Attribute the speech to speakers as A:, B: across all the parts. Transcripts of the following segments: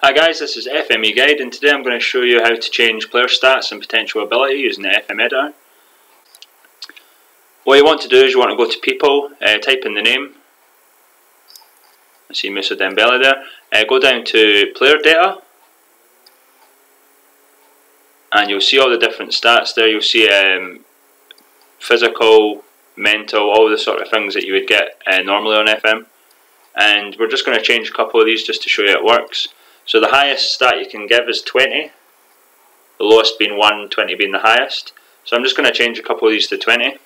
A: Hi guys, this is FME Guide and today I'm going to show you how to change player stats and potential ability using the FM editor. What you want to do is you want to go to people, uh, type in the name, I see Moussa Dembele there, uh, go down to player data. And you'll see all the different stats there, you'll see um, physical, mental, all the sort of things that you would get uh, normally on FM and we're just going to change a couple of these just to show you it works. So the highest stat you can give is 20, the lowest being 1, 20 being the highest. So I'm just going to change a couple of these to 20.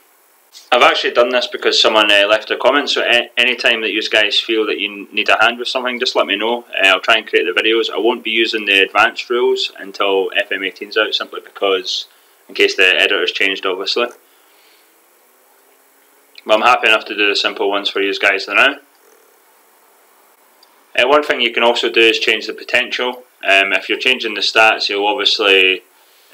A: I've actually done this because someone uh, left a comment, so any time that you guys feel that you need a hand with something, just let me know. Uh, I'll try and create the videos. I won't be using the advanced rules until FM18 is out, simply because, in case the editor's changed obviously. But I'm happy enough to do the simple ones for you guys now. Uh, one thing you can also do is change the potential. Um, if you're changing the stats, you'll obviously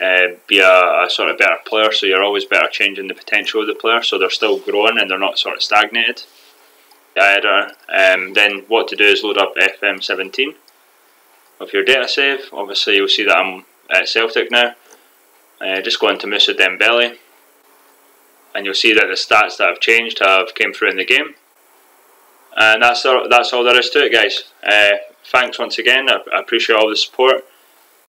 A: uh, be a, a, sort of better player, so you're always better changing the potential of the player, so they're still growing and they're not sort of stagnated. Either. Um, then what to do is load up FM17 of your data save. Obviously, you'll see that I'm at Celtic now. Uh, just go into Moussa Dembele, and you'll see that the stats that have changed have came through in the game. And that's all, that's all there is to it, guys. Uh, thanks once again. I, I appreciate all the support.